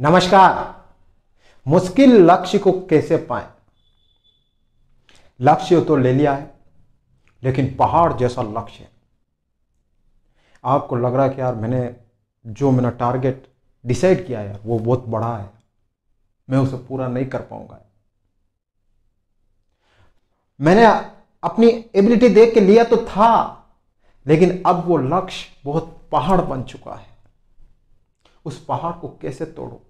नमस्कार। मुश्किल लक्ष्य को कैसे पाए? लक्ष्य तो ले लिया है, लेकिन पहाड़ जैसा लक्ष्य है। आपको लग रहा है कि यार मैंने जो मेरा टारगेट डिसाइड किया है, वो बहुत बड़ा है। मैं उसे पूरा नहीं कर पाऊँगा। मैंने अपनी एबिलिटी देख के लिया तो था, लेकिन अब वो लक्ष्य बहुत पहाड़ बन चुका है। उस पहाड़ को कैसे तोड़ो?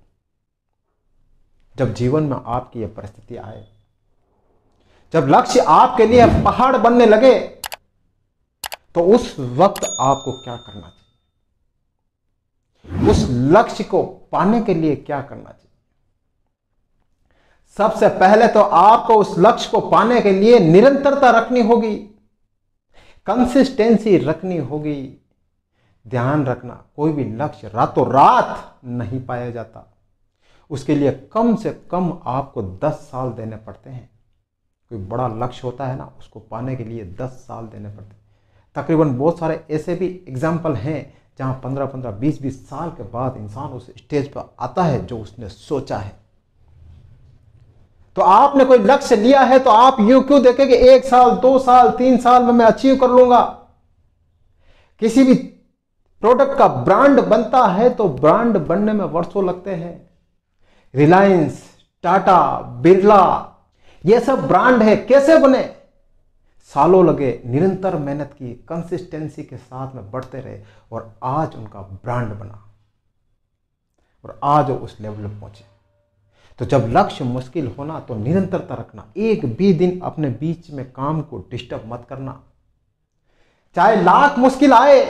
जब जीवन में आपकी यह परिस्थिति आए, जब लक्ष्य आपके लिए पहाड़ बनने लगे तो उस वक्त आपको क्या करना चाहिए? उस लक्ष्य को पाने के लिए क्या करना चाहिए? सबसे पहले तो आपको उस लक्ष्य को पाने के लिए निरंतरता रखनी होगी कंसिस्टेंसी रखनी होगी। ध्यान रखना, कोई भी लक्ष्य रातों रात नहीं पाया जाता। उसके लिए कम से कम आपको 10 साल देने पड़ते हैं। कोई बड़ा लक्ष्य होता है ना, उसको पाने के लिए 10 साल देने पड़ते हैं। तकरीबन बहुत सारे ऐसे भी एग्ज़ाम्पल हैं, जहाँ 15 15 20 20 साल के बाद इंसान उस स्टेज पर आता है जो उसने सोचा है। तो आपने कोई लक्ष्य लिया है तो आप यूँ क्यों देखें कि एक साल, दो साल, तीन साल में मैं अचीव कर लूँगा? किसी भी प्रोडक्ट का ब्रांड बनता है तो ब्रांड बनने में वर्षों लगते हैं। रिलायंस, टाटा, बिरला, ये सब ब्रांड है। कैसे बने? सालों लगे निरंतर मेहनत की कंसिस्टेंसी के साथ में बढ़ते रहे और आज उनका ब्रांड बना और आज वो उस लेवल पर पहुँचे। तो जब लक्ष्य मुश्किल होना तो निरंतरता रखना, एक भी दिन अपने बीच में काम को डिस्टर्ब मत करना। चाहे लाख मुश्किल आए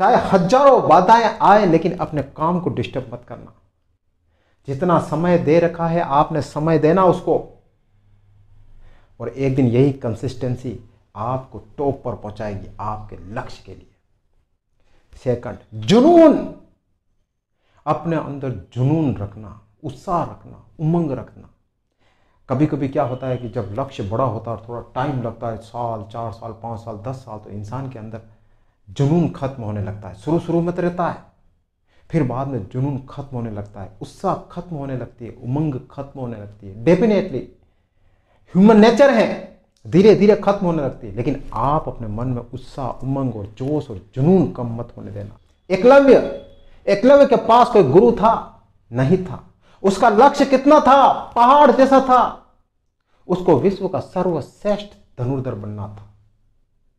चाहे हज़ारों बाधाएँ आए, लेकिन अपने काम को डिस्टर्ब मत करना। जितना समय दे रखा है, आपने समय देना उसको। और एक दिन यही कंसिस्टेंसी आपको टॉप पर पहुंचाएगी, आपके लक्ष्य के लिए। सेकंड जुनून। अपने अंदर जुनून रखना, उत्साह रखना, उमंग रखना। कभी कभी क्या होता है कि जब लक्ष्य बड़ा होता है और थोड़ा टाइम लगता है, साल, चार साल, पाँच साल, दस साल तो इंसान के अंदर जुनून खत्म होने लगता है। शुरू शुरू में तो रहता है, फिर बाद में जुनून खत्म होने लगता है। उत्साह खत्म होने लगती है, उमंग खत्म होने लगती है। डेफिनेटली ह्यूमन नेचर है धीरे धीरे खत्म होने लगती है। लेकिन आप अपने मन में उत्साह, उमंग और जोश और जुनून कम मत होने देना। एकलव्य एकलव्य के पास कोई गुरु था? नहीं था। उसका लक्ष्य कितना था? पहाड़ जैसा था। उसको विश्व का सर्वश्रेष्ठ धनुर्धर बनना था।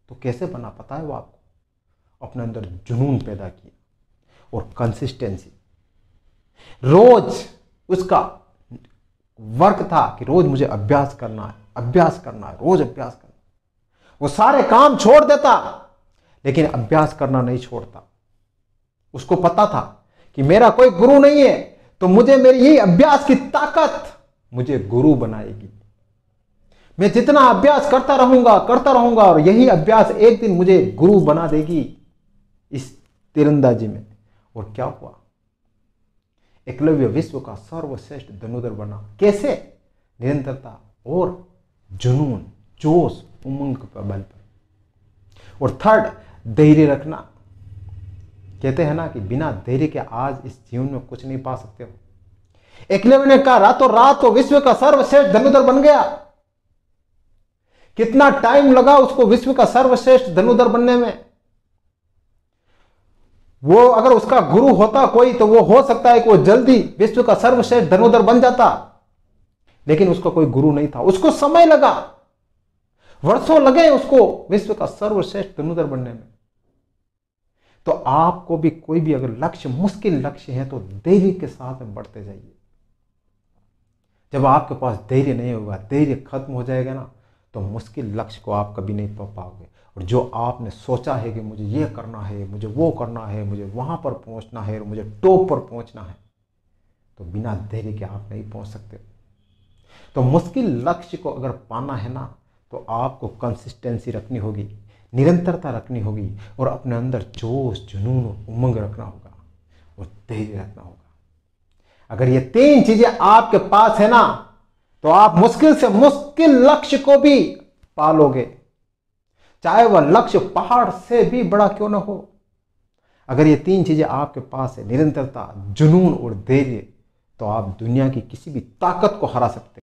तो कैसे बना? पता है वो आपको? अपने अंदर जुनून पैदा किया और कंसिस्टेंसी रोज उसका वर्क था कि रोज मुझे अभ्यास करना है, अभ्यास करना है, रोज अभ्यास करना वो सारे काम छोड़ देता, लेकिन अभ्यास करना नहीं छोड़ता। उसको पता था कि मेरा कोई गुरु नहीं है तो मुझे मेरी ही अभ्यास की ताकत मुझे गुरु बनाएगी। मैं जितना अभ्यास करता रहूँगा करता रहूँगा और यही अभ्यास एक दिन मुझे गुरु बना देगी। इस तीरंदाजी में। और क्या हुआ? एकलव्य विश्व का सर्वश्रेष्ठ धनुधर बना। कैसे? निरंतरता और जुनून, जोश, उमंग पर बल पर। और थर्ड धैर्य रखना। कहते हैं ना कि बिना धैर्य के आज इस जीवन में कुछ नहीं पा सकते हो। एकलव्य ने कहा रातों रात तो विश्व का सर्वश्रेष्ठ धनुधर बन गया। कितना टाइम लगा उसको विश्व का सर्वश्रेष्ठ धनुधर बनने में। वो अगर उसका गुरु होता कोई तो वो हो सकता है कि वो जल्दी विश्व का सर्वश्रेष्ठ धनुधर बन जाता। लेकिन उसका कोई गुरु नहीं था। उसको समय लगा। वर्षों लगे उसको विश्व का सर्वश्रेष्ठ धनुधर बनने में। तो आपको भी कोई भी अगर लक्ष्य, मुश्किल लक्ष्य है तो धैर्य के साथ में बढ़ते जाइए। जब आपके पास धैर्य नहीं होगा धैर्य खत्म हो जाएगा ना तो मुश्किल लक्ष्य को आप कभी नहीं पा पाओगे। और जो आपने सोचा है कि मुझे ये करना है, मुझे वो करना है, मुझे वहाँ पर पहुँचना है और मुझे टॉप पर पहुँचना है तो बिना धैर्य के आप नहीं पहुँच सकते। तो मुश्किल लक्ष्य को अगर पाना है ना तो आपको कंसिस्टेंसी रखनी होगी, निरंतरता रखनी होगी और अपने अंदर जोश, जुनून और उमंग रखना होगा और धैर्य रखना होगा। अगर ये तीन चीज़ें आपके पास है ना तो आप मुश्किल से मुश्किल लक्ष्य को भी पालोगे। चाहे वह लक्ष्य पहाड़ से भी बड़ा क्यों ना हो। अगर ये तीन चीज़ें आपके पास है, निरंतरता, जुनून और धैर्य तो आप दुनिया की किसी भी ताकत को हरा सकते